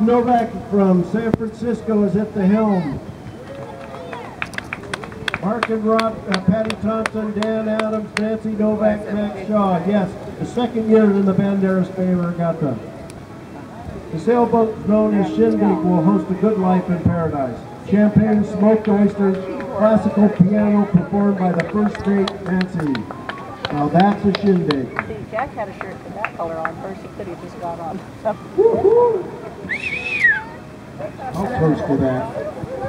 Novak from San Francisco is at the helm. Mark and Rob, uh, Patty Thompson, Dan Adams, Nancy Novak, Matt Shaw. Yes, the second year in the Banderas Bay Regatta. The sailboat known as Shindig will host a good life in paradise. Champagne, smoked oysters, classical piano performed by the first great Nancy. Now that's a shindig. See, Jack had a shirt with that color on first. He could have just got on. I'll toast to that.